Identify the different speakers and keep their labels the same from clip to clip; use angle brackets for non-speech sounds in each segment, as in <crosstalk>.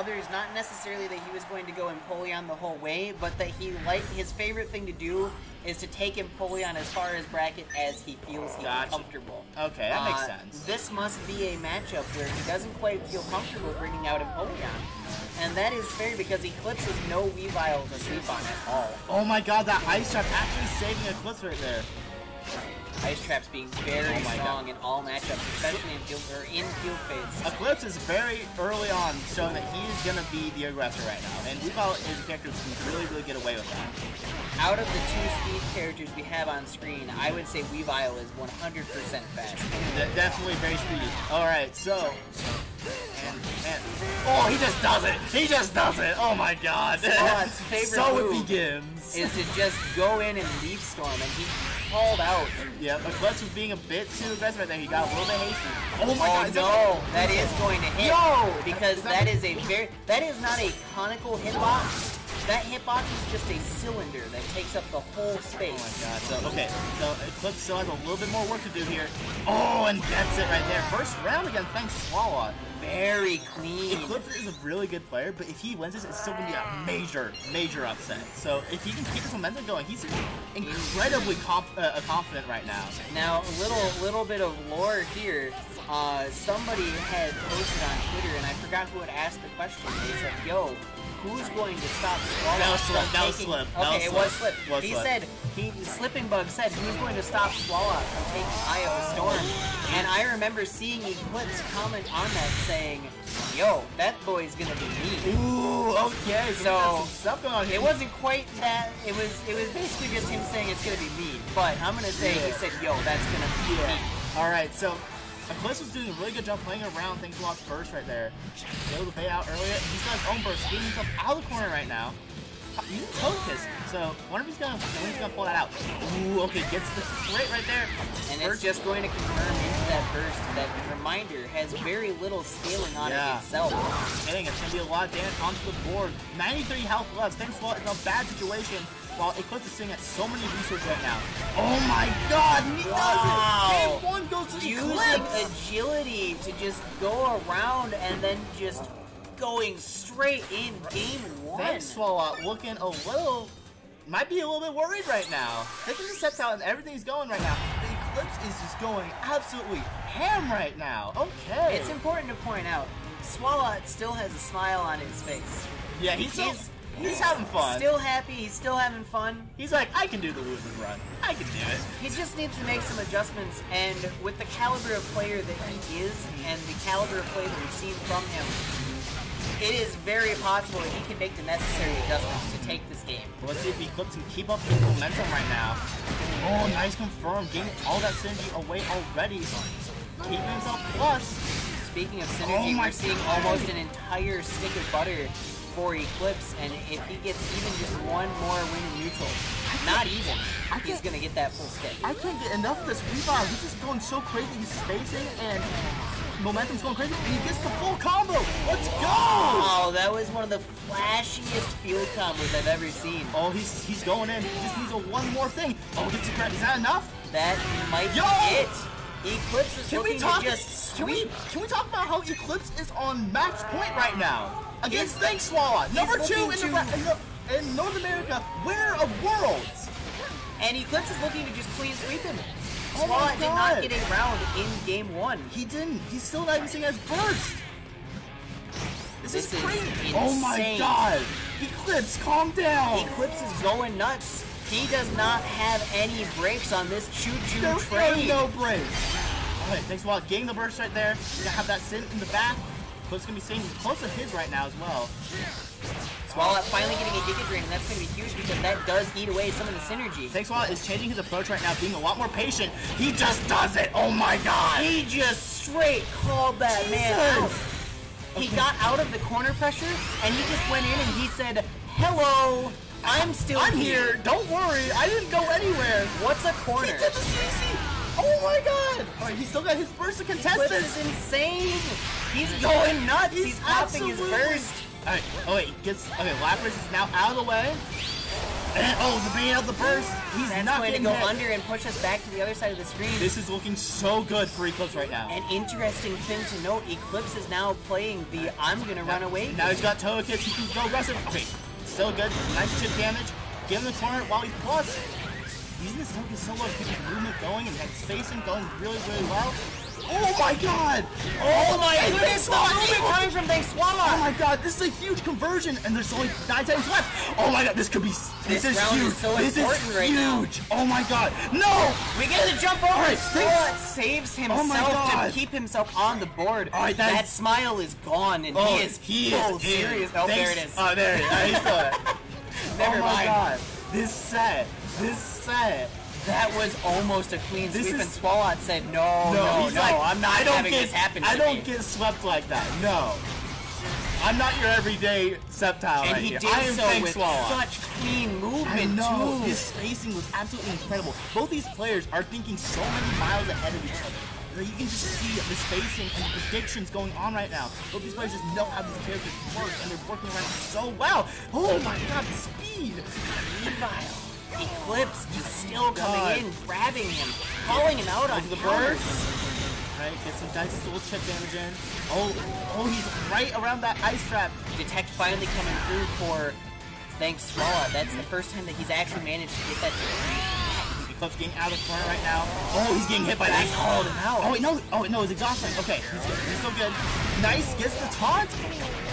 Speaker 1: others, not necessarily that he was going to go Empoleon the whole way, but that he like his favorite thing to do is to take Empoleon as far as bracket as he feels he's
Speaker 2: Gotcha.
Speaker 1: comfortable.
Speaker 2: Okay, that makes
Speaker 1: Uh,
Speaker 2: sense.
Speaker 1: This must be a matchup where he doesn't quite feel comfortable bringing out Empoleon. And that is fair because Eclipse has no Weavile to sleep on at all.
Speaker 2: Oh my god, that ice trap actually saving Eclipse right there.
Speaker 1: Ice Trap's being very
Speaker 2: Oh
Speaker 1: strong in all matchups, especially in field or in field phase.
Speaker 2: Eclipse is very early on showing that he's gonna be the aggressor right now, and Weavile is a character who can really, really get away with that.
Speaker 1: Out of the two speed characters we have on screen, I would say Weavile is 100% fast.
Speaker 2: De- definitely very speedy. All right, so. And, and, oh, he just does it! He just does it! Oh my god! <laughs>
Speaker 1: Favorite
Speaker 2: so it
Speaker 1: move
Speaker 2: begins.
Speaker 1: Is to just go in and Leaf Storm, and he called out.
Speaker 2: Yep, Eclipse was being a bit too aggressive right there. He got a little bit hasty. Oh my
Speaker 1: oh
Speaker 2: god!
Speaker 1: no, that is going to hit.
Speaker 2: Yo!
Speaker 1: Because
Speaker 2: that-
Speaker 1: that is a very, that is not a conical hitbox. That hitbox is just a cylinder that takes up the whole space.
Speaker 2: Oh my god. So, okay. So, Eclipse still has a little bit more work to do here. Oh, and that's it right there. First round again, thanks Swalot.
Speaker 1: Very clean.
Speaker 2: Eclipse is a really good player, but if he wins this, it's still going to be a major, major upset. So if he can keep this momentum going, he's incredibly comp uh, confident right now.
Speaker 1: Now, a little little bit of lore here. Uh, somebody had posted on Twitter, and I forgot who had asked the question. They said, "Yo, who's going to stop Swalot
Speaker 2: That was
Speaker 1: from
Speaker 2: Slip, that was
Speaker 1: taking-"
Speaker 2: Slip, that
Speaker 1: Okay,
Speaker 2: was
Speaker 1: it was
Speaker 2: Slip.
Speaker 1: Slip.
Speaker 2: Was
Speaker 1: he
Speaker 2: Slip.
Speaker 1: said he Slipping Bug said who's going to stop Swalot from taking Eye of the Storm. And I remember seeing Eclipse comment on that, saying, "Yo, that boy's gonna be me."
Speaker 2: Ooh, okay. So,
Speaker 1: So,
Speaker 2: we stuff going on.
Speaker 1: It wasn't quite that. It was. It was basically just him saying it's gonna be me. But I'm gonna say he said, "Yo, that's gonna be me."
Speaker 2: All right, so Eclipse was doing a really good job playing around. Thanks a lot burst right there. Able to pay out earlier. He's got his own burst, getting himself out of the corner right now. Uh, Using Togekiss. So, wonder if he's gonna when he's gonna pull that out. Ooh, okay, gets the straight right there.
Speaker 1: And it's just going to confirm into that burst that reminder has very little scaling on
Speaker 2: Yeah.
Speaker 1: it itself.
Speaker 2: Hitting, it's gonna be a lot of damage onto the board. 93 health left. Thanks a lot. It's a bad situation. While Eclipse is sitting at so many resources right now. Oh my god, he
Speaker 1: Wow.
Speaker 2: does it! Game one goes to
Speaker 1: Using
Speaker 2: Eclipse!
Speaker 1: agility to just go around and then just going straight in game one.
Speaker 2: Thanks, Swalot. Looking a little, might be a little bit worried right now. Taking the sets out and everything's going right now. The Eclipse is just going absolutely ham right now. Okay.
Speaker 1: It's important to point out, Swalot still has a smile on his face.
Speaker 2: yeah, he's
Speaker 1: he's-
Speaker 2: he's, having fun.
Speaker 1: Still happy, he's still having fun.
Speaker 2: he's like, I can do the losing run. I can do it.
Speaker 1: He just needs to make some adjustments, and with the caliber of player that he is, and the caliber of play that we've seen from him, it is very possible that he can make the necessary adjustments to take this game.
Speaker 2: Let's see if Eclipse can keep up his momentum right now. Oh, nice confirm. Getting all that synergy away already. Keeping himself plus.
Speaker 1: Speaking of
Speaker 2: Oh
Speaker 1: synergy,
Speaker 2: my
Speaker 1: we're seeing
Speaker 2: God.
Speaker 1: almost an entire stick of butter for Eclipse, and if he gets even just one more win in neutral, not even,
Speaker 2: I
Speaker 1: he's gonna get that full stick.
Speaker 2: I can't get enough of this rebound. He's just going so crazy. He's spacing and momentum's going crazy. And he gets the full combo. Let's go!
Speaker 1: Oh, that was one of the flashiest field combos I've ever seen.
Speaker 2: Oh, he's he's going in. He just needs a one more thing. Oh, gets the credit. Is that enough?
Speaker 1: That might
Speaker 2: Yo!
Speaker 1: be it. Eclipse is
Speaker 2: Can we talk?
Speaker 1: to just
Speaker 2: Can we can we talk about how Eclipse is on match point right now against Thanks Swalot, number two in,
Speaker 1: to-
Speaker 2: in, the, in North America, winner of Worlds.
Speaker 1: And Eclipse is looking to just clean sweep him.
Speaker 2: Oh my
Speaker 1: Swalot did not get a round in game one.
Speaker 2: He didn't. He's still not even seeing as burst. This,
Speaker 1: This
Speaker 2: is
Speaker 1: is
Speaker 2: crazy. Oh my god. Eclipse, calm down.
Speaker 1: Eclipse is going nuts. He does not have any brakes on this choo-choo
Speaker 2: There
Speaker 1: train.
Speaker 2: are no brakes. Alright, thanks a lot. Getting the burst right there. You're gonna have that sit in the back. Eclipse gonna be staying close to his right now as well.
Speaker 1: Swalot finally getting a Giga Drain, and that's going to be huge because that does eat away some of the synergy.
Speaker 2: Thanks a lot is changing his approach right now, being a lot more patient. He just does it. Oh my god.
Speaker 1: He just straight called that man out. He got out of the corner pressure, and he just went in and he said, "Hello, I'm still
Speaker 2: I'm here. Don't worry. I didn't go anywhere.
Speaker 1: What's a corner?
Speaker 2: He
Speaker 1: corner?"
Speaker 2: did the CC. Oh my god. Alright, he still got his burst to contest
Speaker 1: Eclipse
Speaker 2: this.
Speaker 1: is insane. He's going nuts. He's,
Speaker 2: He's
Speaker 1: popping his burst.
Speaker 2: Alright, oh wait, gets okay, Lapras is now out of the way. And, <clears throat> oh, the bait out the burst. He's
Speaker 1: That's
Speaker 2: not
Speaker 1: going to go
Speaker 2: hit.
Speaker 1: under and push us back to the other side of the screen.
Speaker 2: This is looking so good for Eclipse right now.
Speaker 1: An interesting thing to note, Eclipse is now playing the I'm gonna run away.
Speaker 2: Now he's got Togekiss. He can go aggressive. Okay, still good. Nice chip damage. Give him the corner while he's plus. Using this Togekiss so well to keep his movement going and his spacing going really, really well. Oh my god!
Speaker 1: Oh my
Speaker 2: And
Speaker 1: goodness, the
Speaker 2: Swalot!
Speaker 1: coming from Thankswalot!
Speaker 2: Oh my god, this is a huge conversion, and there's only nine seconds left. Oh my god, this could be. This,
Speaker 1: This
Speaker 2: is
Speaker 1: round is
Speaker 2: huge.
Speaker 1: so
Speaker 2: this is
Speaker 1: right now.
Speaker 2: huge. Oh my god, no!
Speaker 1: We get the jump over.
Speaker 2: Alright,
Speaker 1: Swalot oh, saves
Speaker 2: Oh
Speaker 1: himself
Speaker 2: God.
Speaker 1: to keep himself on the board.
Speaker 2: Alright, that
Speaker 1: that
Speaker 2: is-
Speaker 1: smile is gone, and
Speaker 2: Oh,
Speaker 1: he is
Speaker 2: he
Speaker 1: full
Speaker 2: is
Speaker 1: serious. Oh,
Speaker 2: Thanks-
Speaker 1: there it is.
Speaker 2: Oh, there it is. I saw it. <laughs>
Speaker 1: Never
Speaker 2: oh my
Speaker 1: mind.
Speaker 2: god, this set, this set.
Speaker 1: That was almost a clean
Speaker 2: This
Speaker 1: sweep,
Speaker 2: is-
Speaker 1: and Swalot said, "No, no, no,
Speaker 2: he's like,
Speaker 1: I'm not
Speaker 2: I don't
Speaker 1: having
Speaker 2: get,
Speaker 1: this happen."
Speaker 2: I don't
Speaker 1: me."
Speaker 2: get swept like that. No. I'm not your everyday Sceptile
Speaker 1: And
Speaker 2: right
Speaker 1: he
Speaker 2: here.
Speaker 1: did
Speaker 2: I am
Speaker 1: so with
Speaker 2: Swalot.
Speaker 1: such clean movement too.
Speaker 2: His spacing was absolutely incredible. Both these players are thinking so many miles ahead of each other. You can just see the spacing and the predictions going on right now. Both these players just know how these characters work, and they're working around so well. Oh my god, the speed!
Speaker 1: Meanwhile, Eclipse is still oh
Speaker 2: God.
Speaker 1: coming in, grabbing him, calling him out on
Speaker 2: the burst. Right, get some dice little chip damage in. Oh, oh, he's right around that ice trap.
Speaker 1: Detect finally coming through for thanks Swalot. That's the first time that he's actually managed to get that.
Speaker 2: Eclipse getting out of the corner right now. Oh, he's getting hit by that.
Speaker 1: That called him out.
Speaker 2: Oh wait, no, oh no, it's exhausting. Okay, he's good. He's still good. Nice, gets the taunt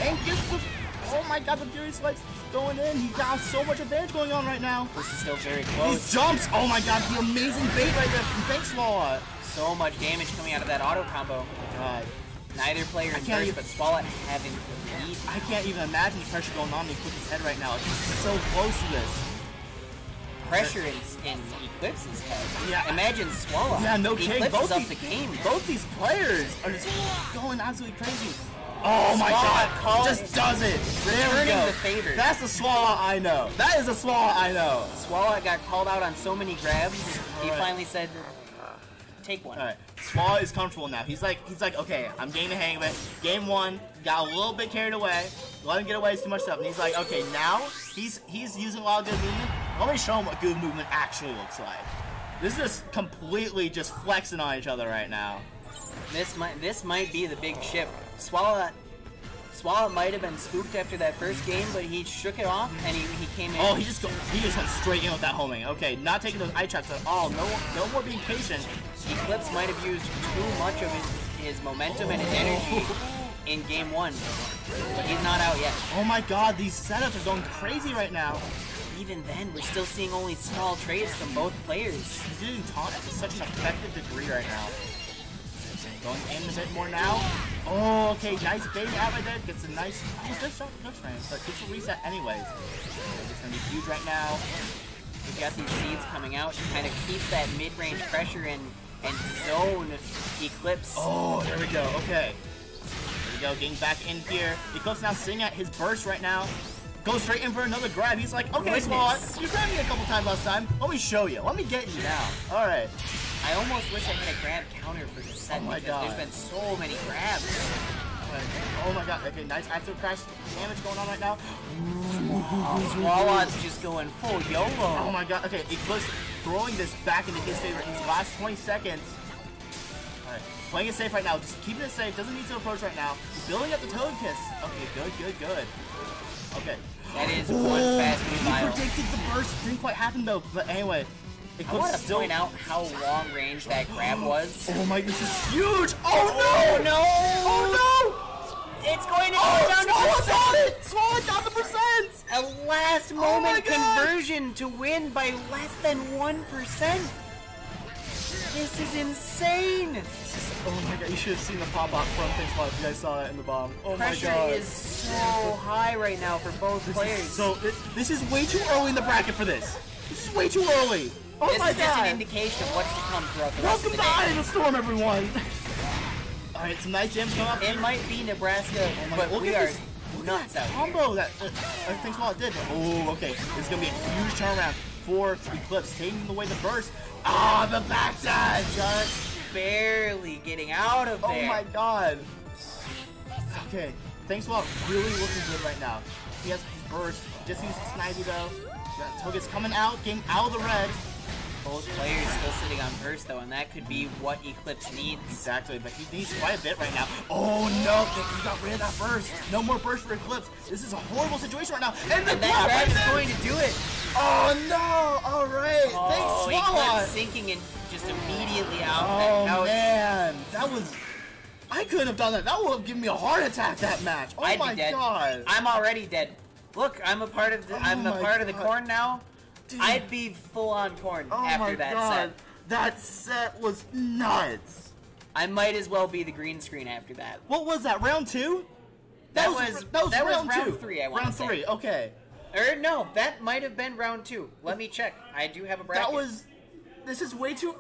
Speaker 2: and gets the. Oh my God, the Fury Spike's going in. He got so much advantage going on right now.
Speaker 1: This is still very
Speaker 2: These
Speaker 1: close.
Speaker 2: jumps. Oh my God, the amazing bait right there from Thanks Swalot.
Speaker 1: So much damage coming out of that auto combo.
Speaker 2: God,
Speaker 1: Neither player in
Speaker 2: can't
Speaker 1: first,
Speaker 2: even-
Speaker 1: but Swalot having the lead.
Speaker 2: I can't even imagine the pressure going on in Eclipse's head right now. He's so close to this.
Speaker 1: Pressure is in Eclipse's head.
Speaker 2: Yeah.
Speaker 1: Imagine Swalot.
Speaker 2: Yeah, no kidding.
Speaker 1: Eclipse
Speaker 2: Both
Speaker 1: is up
Speaker 2: these-
Speaker 1: the game.
Speaker 2: Both these players are just going absolutely crazy. Oh my god,
Speaker 1: call-
Speaker 2: just does it. There we go.
Speaker 1: the favor.
Speaker 2: That's the Swalot I know. That is a Swalot I know.
Speaker 1: Swalot got called out on so many grabs. He
Speaker 2: Alright.
Speaker 1: finally said, "Take one."
Speaker 2: All right, Swalot is comfortable now. He's like, he's like, okay, I'm getting the hang of it. Game one, got a little bit carried away. Let him get away with too much stuff, and he's like, okay, now he's he's using a lot of good movement. Let me show him what good movement actually looks like. This is just completely just flexing on each other right now.
Speaker 1: This might this might be the big shift. Swalot Swalot might have been spooked after that first game, but he shook it off and he, he came in.
Speaker 2: Oh, he just go, he just went straight in with that homing. Okay, not taking those eye traps at all. No, no more being patient.
Speaker 1: Eclipse might have used too much of his, his momentum and his energy in game one, but he's not out yet.
Speaker 2: Oh my God, these setups are going crazy right now.
Speaker 1: Even then, we're still seeing only small trades from both players.
Speaker 2: He's taunt to such an effective degree right now. Going in a bit more now. Oh, okay, nice bait out right there. Gets a nice, oh, good shot, good frame, but gets a reset anyways. It's gonna be huge right now.
Speaker 1: We've got these seeds coming out to kind of keep that mid-range pressure and and zone Eclipse.
Speaker 2: Oh, there we go. Okay. There we go. Getting back in here. Eclipse now sitting at his burst right now. Goes straight in for another grab. He's like, okay,
Speaker 1: Goodness.
Speaker 2: Swalot, you grabbed me a couple times last time. Let me show you. Let me get you now. All right.
Speaker 1: I almost wish I had a grab counter for this set
Speaker 2: Oh my
Speaker 1: because
Speaker 2: God.
Speaker 1: there's been so many grabs.
Speaker 2: Oh my god. Okay, nice active crash damage going on right now.
Speaker 1: Swalot's just going full YOLO.
Speaker 2: Oh my god. Okay, Eclipse throwing this back into his favor in his last 20 seconds. Alright, playing it safe right now. Just keeping it safe. Doesn't need to approach right now. Building up the Togekiss. Okay, good, good, good. Okay.
Speaker 1: That is one fast
Speaker 2: He
Speaker 1: move
Speaker 2: predicted the burst. Didn't quite happen though. But anyway,
Speaker 1: I want to point out how long range that grab was.
Speaker 2: Oh my, this is huge. Oh no!
Speaker 1: no!
Speaker 2: Oh no!
Speaker 1: It's going to
Speaker 2: no!
Speaker 1: go
Speaker 2: Oh,
Speaker 1: down to
Speaker 2: Swallow
Speaker 1: percent.
Speaker 2: it! Swalot got the percent!
Speaker 1: A last
Speaker 2: Oh
Speaker 1: moment
Speaker 2: God.
Speaker 1: conversion to win by less than 1%. This is insane.
Speaker 2: Oh my god, you should have seen the pop up from Thanks a lot if you guys saw that in the bomb. Oh
Speaker 1: Pressure
Speaker 2: my god.
Speaker 1: is so high right now for both players.
Speaker 2: So this, this is way too early in the bracket for this. This is way too early. Oh
Speaker 1: this
Speaker 2: my
Speaker 1: is just
Speaker 2: god.
Speaker 1: an indication of what's to come throughout the rest
Speaker 2: Welcome
Speaker 1: of
Speaker 2: to
Speaker 1: the
Speaker 2: Eye of the Storm, everyone. All right, some nice gems going up.
Speaker 1: It might be Nebraska, but
Speaker 2: Look
Speaker 1: we
Speaker 2: at
Speaker 1: are
Speaker 2: this
Speaker 1: nuts out here.
Speaker 2: combo that uh, uh, Thanks a did. Oh, okay. This is gonna be a huge turnaround for Eclipse, taking away the burst. Ah, the backside!
Speaker 1: Just barely getting out of there.
Speaker 2: Oh my god. Okay, thanks a lot. Really looking good right now. He has his burst. Just used Snivy though. Toge's coming out, getting out of the red.
Speaker 1: Both players still sitting on burst though, and that could be what Eclipse needs.
Speaker 2: Exactly, but he needs quite a bit right now. Oh no, he got rid of that burst. No more burst for Eclipse. This is a horrible situation right now. And the
Speaker 1: And that
Speaker 2: grab
Speaker 1: grab is going to do it.
Speaker 2: Oh no! All right,
Speaker 1: Oh,
Speaker 2: thanks,
Speaker 1: Eclipse
Speaker 2: Swalot.
Speaker 1: sinking and just immediately out.
Speaker 2: Oh man, that was. I couldn't have done that. That would have given me a heart attack. That match. Oh
Speaker 1: I'd
Speaker 2: my god.
Speaker 1: I'm already dead. Look, I'm a part of the.
Speaker 2: Oh
Speaker 1: I'm a oh
Speaker 2: my
Speaker 1: part of the corn now.
Speaker 2: Dude.
Speaker 1: I'd be full on corn
Speaker 2: oh
Speaker 1: after
Speaker 2: my
Speaker 1: that
Speaker 2: god,
Speaker 1: set.
Speaker 2: that set was nuts.
Speaker 1: I might as well be the green screen after that.
Speaker 2: What was that? Round two?
Speaker 1: That was-
Speaker 2: that was
Speaker 1: that was
Speaker 2: round,
Speaker 1: round
Speaker 2: two.
Speaker 1: three, I
Speaker 2: round three. Okay.
Speaker 1: Or no, that might have been round two. Let me check. I do have a bracket.
Speaker 2: That was. This is way too.